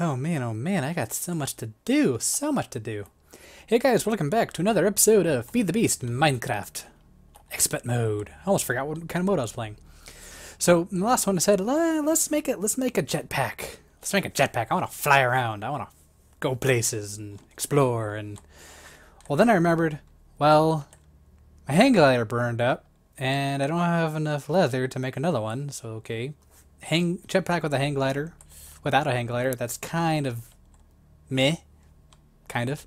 Oh man, oh man, I got so much to do, so much to do. Hey guys, welcome back to another episode of Feed the Beast Minecraft. Expert mode. I almost forgot what kind of mode I was playing. So the last one I said, let's make it, let's make a jetpack. Let's make a jetpack. I want to fly around. I want to go places and explore. And well, then I remembered, well, my hang glider burned up, and I don't have enough leather to make another one. So okay, hang jetpack with a hang glider without a hang glider, that's kind of meh, kind of.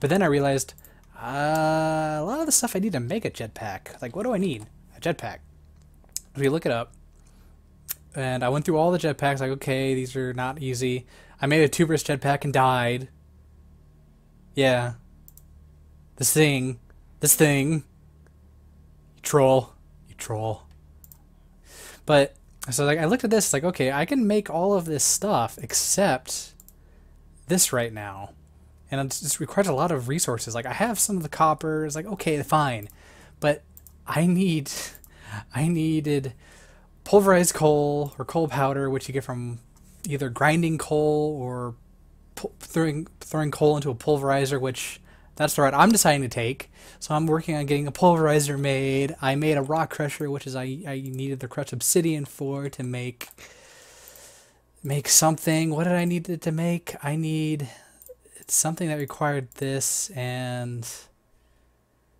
But then I realized uh, a lot of the stuff I need to make a jetpack. Like, what do I need? A jetpack. If you look it up, and I went through all the jetpacks, like, okay, these are not easy. I made a tuberous jetpack and died. Yeah. This thing. This thing. You troll. You troll. But so like I looked at this, like okay, I can make all of this stuff except this right now, and it just requires a lot of resources. Like I have some of the copper. It's like okay, fine, but I need, I needed pulverized coal or coal powder, which you get from either grinding coal or throwing throwing coal into a pulverizer, which that's the route I'm deciding to take. So I'm working on getting a pulverizer made. I made a rock crusher, which is I, I needed the crushed obsidian for to make make something. What did I need it to make? I need it's something that required this and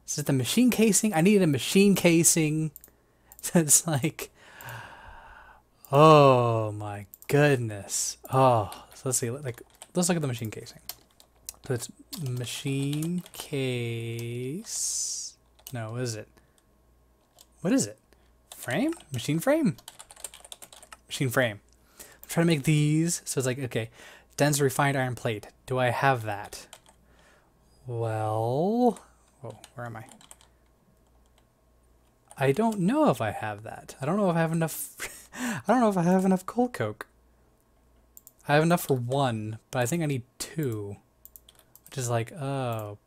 is it the machine casing? I needed a machine casing. it's like oh my goodness. Oh, so let's see. Like let's look at the machine casing. So it's machine case. No, is it? What is it? Frame? Machine frame? Machine frame. I'm trying to make these. So it's like, okay, dense refined iron plate. Do I have that? Well, whoa, where am I? I don't know if I have that. I don't know if I have enough. I don't know if I have enough coal coke. I have enough for one, but I think I need two. Is like, oh,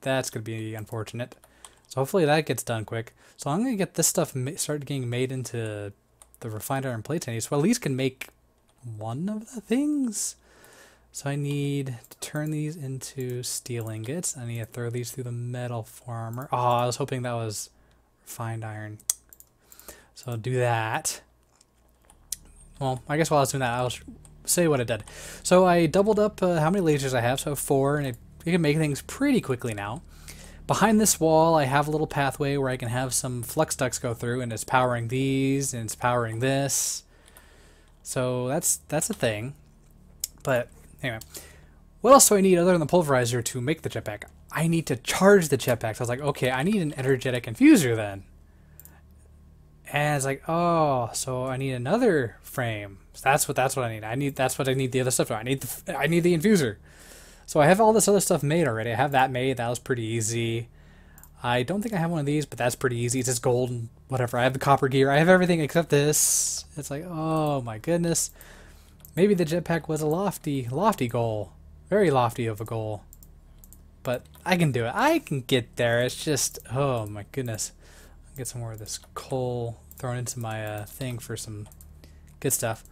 that's going to be unfortunate. So hopefully that gets done quick. So I'm going to get this stuff start getting made into the refined iron plates I. So at least can make one of the things. So I need to turn these into steel ingots. I need to throw these through the metal former. Oh, I was hoping that was refined iron. So I'll do that. Well, I guess while I was doing that, I'll say what it did. So I doubled up uh, how many lasers I have, so four, and it, you can make things pretty quickly now. Behind this wall, I have a little pathway where I can have some flux ducts go through, and it's powering these, and it's powering this. So that's that's a thing. But anyway, what else do I need other than the pulverizer to make the jetpack? I need to charge the jetpack. So I was like, okay, I need an energetic infuser then. And it's like, oh, so I need another frame. That's what that's what I need. I need that's what I need the other stuff. I need the I need the infuser. So I have all this other stuff made already. I have that made. That was pretty easy. I don't think I have one of these, but that's pretty easy. It's just gold and whatever. I have the copper gear. I have everything except this. It's like, oh my goodness. Maybe the jetpack was a lofty, lofty goal. Very lofty of a goal. But I can do it. I can get there. It's just, oh my goodness get some more of this coal thrown into my uh, thing for some good stuff.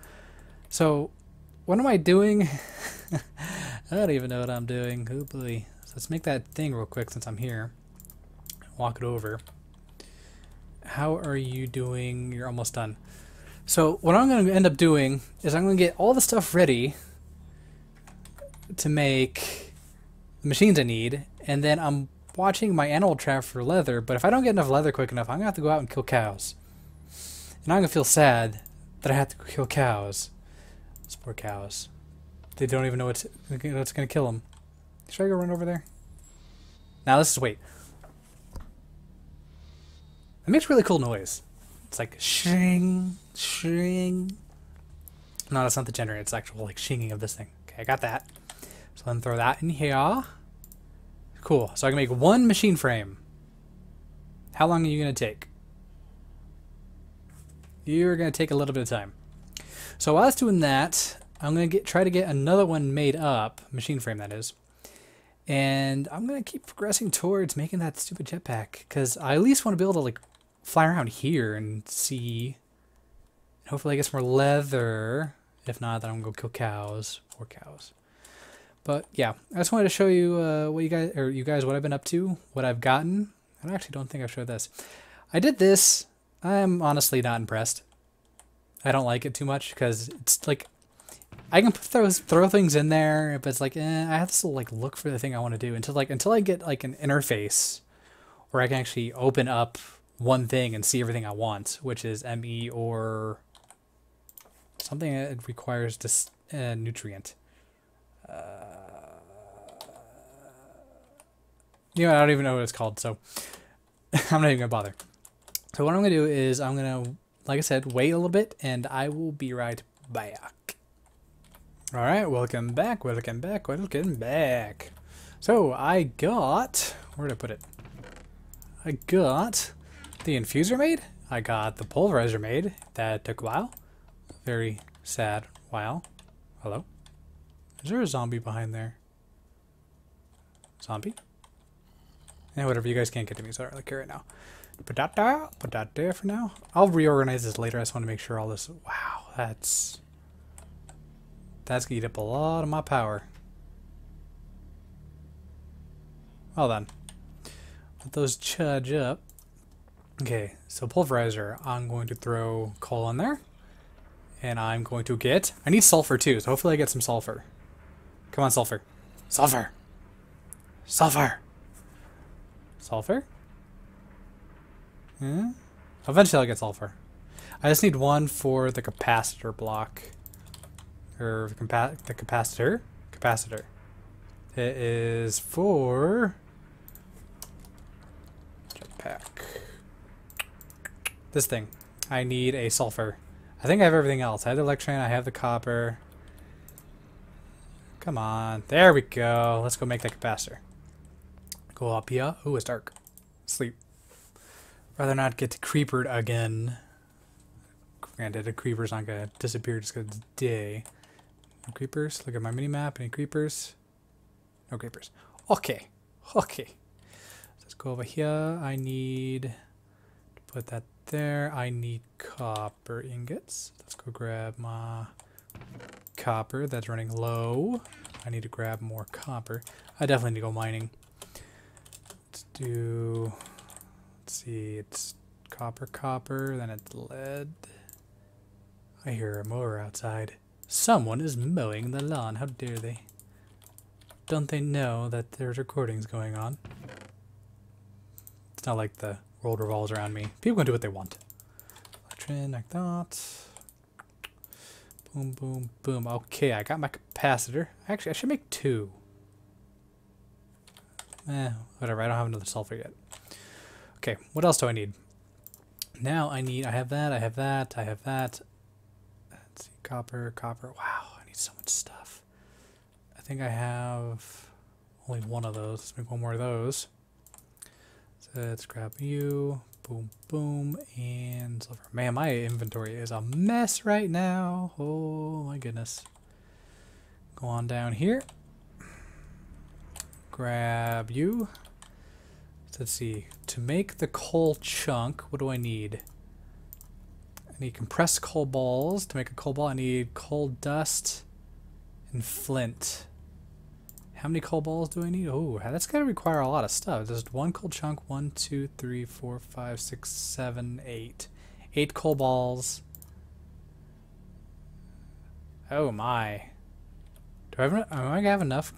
So, what am I doing? I don't even know what I'm doing. Oh boy. So let's make that thing real quick since I'm here. Walk it over. How are you doing? You're almost done. So what I'm going to end up doing is I'm going to get all the stuff ready to make the machines I need, and then I'm watching my animal trap for leather, but if I don't get enough leather quick enough, I'm gonna have to go out and kill cows. And I'm gonna feel sad that I have to kill cows. Those poor cows. They don't even know what's, what's gonna kill them. Should I go run over there? Now this is wait. It makes really cool noise. It's like shing, shing. No, that's not the generator. It's actual like shinging of this thing. Okay, I got that. So then throw that in here. Cool. So I can make one machine frame. How long are you going to take? You're going to take a little bit of time. So while I was doing that, I'm going to get try to get another one made up, machine frame that is. And I'm going to keep progressing towards making that stupid jetpack because I at least want to be able to like fly around here and see. Hopefully I get some more leather If not, then I'm gonna go kill cows or cows. But yeah, I just wanted to show you uh, what you guys or you guys what I've been up to, what I've gotten. I actually don't think I've showed this. I did this. I'm honestly not impressed. I don't like it too much because it's like I can put throw throw things in there, but it's like eh, I have to like look for the thing I want to do until like until I get like an interface where I can actually open up one thing and see everything I want, which is ME or something that requires this uh, nutrient. Uh, you know, I don't even know what it's called, so I'm not even gonna bother. So what I'm gonna do is I'm gonna, like I said, wait a little bit, and I will be right back. All right, welcome back, welcome back, welcome back. So I got, where did I put it? I got the infuser made. I got the pulverizer made. That took a while. Very sad while. Hello? Is there a zombie behind there? Zombie? Yeah, whatever. You guys can't get to me, so I don't really care right now. Put that there. Put that there for now. I'll reorganize this later. I just want to make sure all this... Wow, that's... That's going to eat up a lot of my power. Well done. Let those chudge up. Okay, so pulverizer. I'm going to throw coal in there. And I'm going to get... I need sulfur too, so hopefully I get some sulfur. Come on, sulfur. Sulfur! Sulfur! Sulfur? Hmm? Eventually I'll get sulfur. I just need one for the capacitor block. Or the, compa the capacitor? Capacitor. It is for... Jetpack. This thing. I need a sulfur. I think I have everything else. I have the electrum, I have the copper. Come on. There we go. Let's go make that capacitor. Go up here. Ooh, it's dark. Sleep. Rather not get creepered again. Granted, a creeper's not gonna disappear just because it's day. No creepers. Look at my mini map. Any creepers? No creepers. Okay. Okay. Let's go over here. I need to put that there. I need copper ingots. Let's go grab my copper. That's running low. I need to grab more copper. I definitely need to go mining. Let's do... Let's see, it's copper, copper, then it's lead. I hear a mower outside. Someone is mowing the lawn. How dare they? Don't they know that there's recordings going on? It's not like the world revolves around me. People can do what they want. Electrum, like that. Boom, boom, boom. Okay, I got my capacitor. Actually, I should make two. Eh, whatever. I don't have another sulfur yet. Okay, what else do I need? Now I need, I have that, I have that, I have that. Let's see, copper, copper. Wow, I need so much stuff. I think I have only one of those. Let's make one more of those. So let's grab you. Boom, boom, and silver. Man, my inventory is a mess right now. Oh my goodness. Go on down here. Grab you. Let's see. To make the coal chunk, what do I need? I need compressed coal balls. To make a coal ball, I need coal dust and flint. How many coal balls do I need? Oh, that's going to require a lot of stuff. There's one coal chunk. One, two, three, four, five, six, seven, eight. Eight coal balls. Oh my. Do I have, am I to have enough?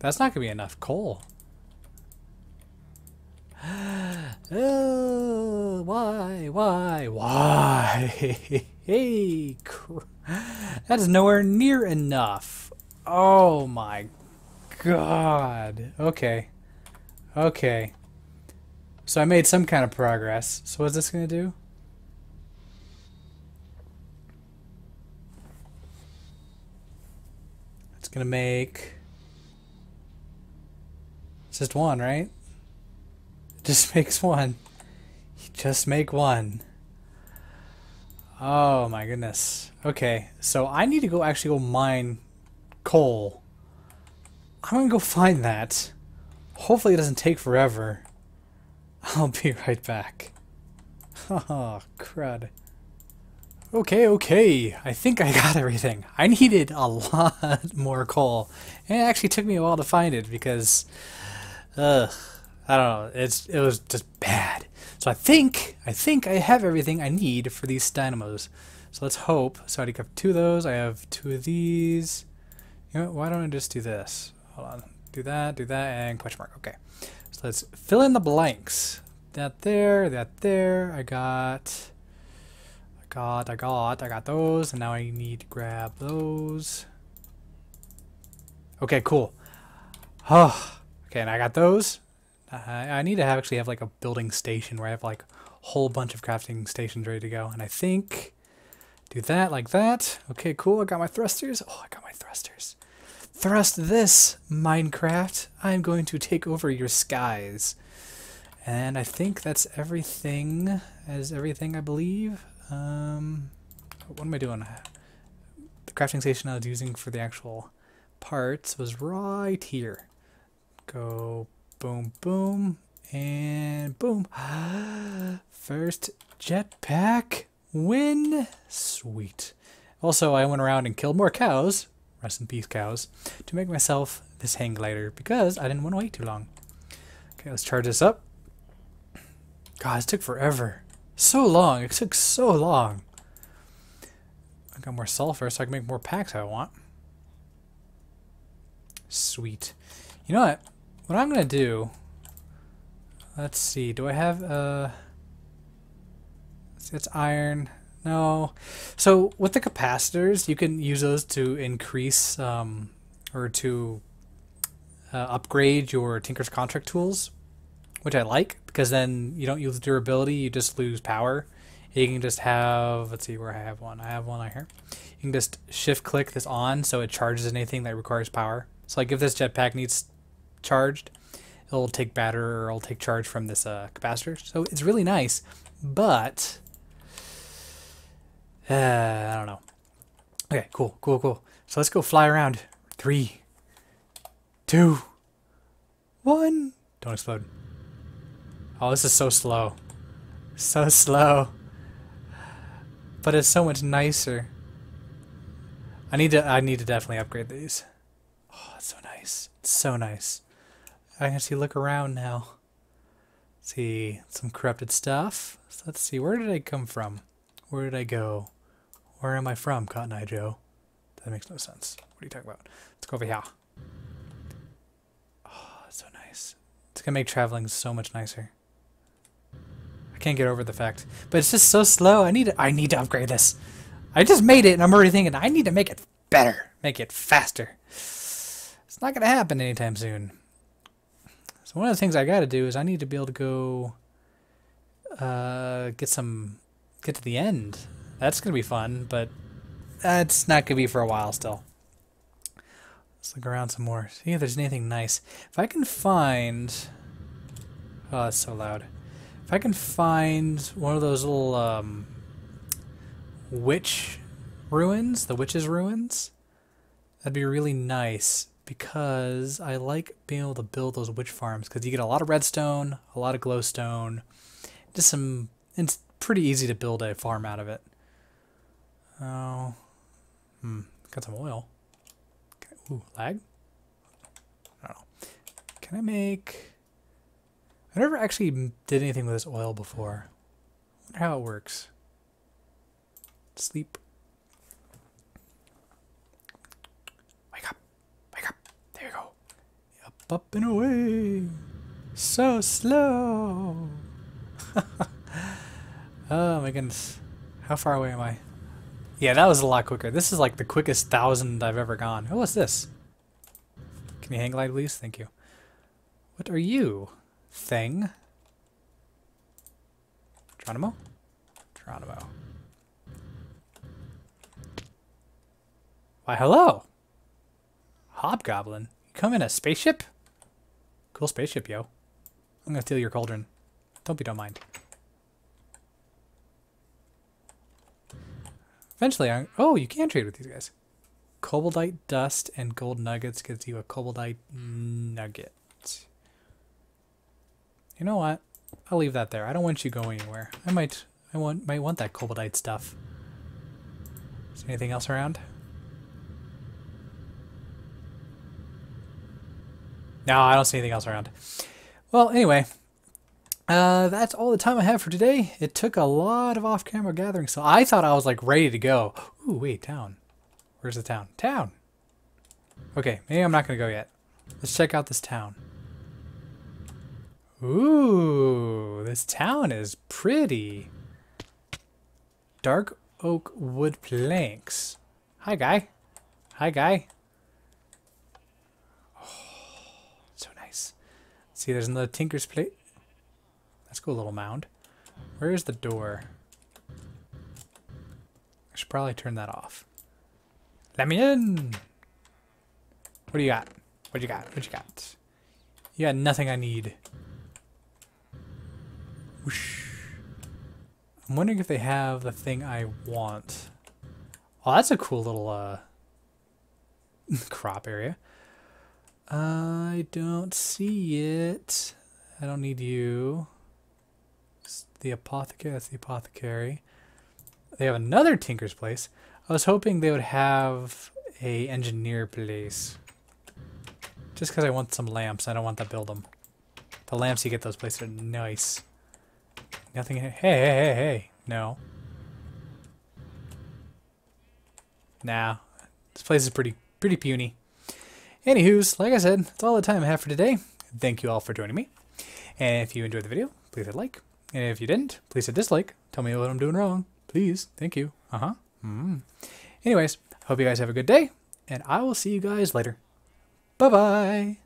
That's not to be enough coal. oh, why, why, why? hey, that is nowhere near enough. Oh my god. Okay. Okay. So I made some kind of progress. So what's this going to do? It's going to make... It's just one, right? It Just makes one. Just make one. Oh my goodness. Okay, so I need to go actually go mine coal. I'm gonna go find that. Hopefully it doesn't take forever. I'll be right back. Oh, crud. Okay, okay. I think I got everything. I needed a lot more coal. And it actually took me a while to find it because, ugh, I don't know. It's it was just bad. So I think I think I have everything I need for these dynamos. So let's hope. So I have two of those. I have two of these. You know? Why don't I just do this? Hold on. Do that, do that, and question mark. Okay. So let's fill in the blanks. That there, that there. I got I got, I got, I got those, and now I need to grab those. Okay, cool. Oh, okay, and I got those. I, I need to have, actually have like a building station where I have like a whole bunch of crafting stations ready to go. And I think do that like that. Okay, cool. I got my thrusters. Oh, I got my thrusters. Thrust this, Minecraft. I'm going to take over your skies. And I think that's everything, as everything I believe. Um, what am I doing? The crafting station I was using for the actual parts was right here. Go boom, boom, and boom. First jetpack win. Sweet. Also, I went around and killed more cows, rest in peace cows, to make myself this hang glider because I didn't want to wait too long. Okay, let's charge this up. God, this took forever. So long. It took so long. I got more sulfur so I can make more packs I want. Sweet. You know what? What I'm going to do... Let's see. Do I have... Uh, it's iron. No. So with the capacitors, you can use those to increase um, or to uh, upgrade your Tinker's Construct tools which I like because then you don't use durability, you just lose power. You can just have, let's see where I have one. I have one right here. You can just shift click this on so it charges anything that requires power. So like if this jetpack needs charged, it'll take battery or it'll take charge from this uh, capacitor. So it's really nice, but uh, I don't know. Okay, cool, cool, cool. So let's go fly around. Three, two, one. Don't explode. Oh, this is so slow. So slow. But it's so much nicer. I need to I need to definitely upgrade these. Oh, it's so nice. It's so nice. I can see look around now. See some corrupted stuff. So let's see, where did I come from? Where did I go? Where am I from, Cotton Eye Joe? That makes no sense. What are you talking about? Let's go over here. Oh, it's so nice. It's gonna make traveling so much nicer. I can't get over the fact. But it's just so slow. I need to, I need to upgrade this. I just made it and I'm already thinking I need to make it better. Make it faster. It's not to happen anytime soon. So one of the things I got to do is I need to be able to go uh, get some get to the end. That's going to be fun, but that's not going to be for a while still. Let's look around some more. See if there's anything nice. If I can find... Oh, that's so loud. If I can find one of those little um, witch ruins, the witch's ruins, that'd be really nice because I like being able to build those witch farms because you get a lot of redstone, a lot of glowstone, just some. It's pretty easy to build a farm out of it. Oh, hmm, got some oil. Okay. Ooh, lag. I don't know. Can I make? I never actually did anything with this oil before. Wonder how it works. Sleep. Wake up. Wake up. There you go. Up, up and away. So slow. oh my goodness. How far away am I? Yeah, that was a lot quicker. This is like the quickest thousand I've ever gone. Oh, was this? Can you hang glide, please? Thank you. What are you? thing. Geronimo? Geronimo. Why, hello! Hobgoblin. You come in a spaceship? Cool spaceship, yo. I'm gonna steal your cauldron. Don't be don't mind. Eventually, I... Oh, you can trade with these guys. Cobaltite dust and gold nuggets gives you a cobaltite nugget. You know what? I'll leave that there. I don't want you going anywhere. I might I want might want that cobaltite stuff. Is there anything else around? No, I don't see anything else around. Well, anyway, uh, that's all the time I have for today. It took a lot of off-camera gathering, so I thought I was like ready to go. Ooh, wait, town. Where's the town? Town. Okay, maybe I'm not gonna go yet. Let's check out this town. Ooh, this town is pretty. Dark oak wood planks. Hi, guy. Hi, guy. Oh, so nice. See, there's another tinker's plate. Let's go, little mound. Where is the door? I should probably turn that off. Let me in! What do you got? What you got? What you got? You got nothing I need. Whoosh. I'm wondering if they have the thing I want. Oh, that's a cool little uh, crop area. I don't see it. I don't need you. The apothecary, that's the apothecary. They have another tinker's place. I was hoping they would have a engineer place. Just because I want some lamps. I don't want to build them. The lamps you get those places are nice. Nothing. Hey, hey, hey, hey. No. Nah. This place is pretty, pretty puny. Anywho's, like I said, that's all the time I have for today. Thank you all for joining me. And if you enjoyed the video, please hit like. And if you didn't, please hit dislike. Tell me what I'm doing wrong. Please. Thank you. Uh-huh. Mm. Anyways, hope you guys have a good day. And I will see you guys later. Bye-bye.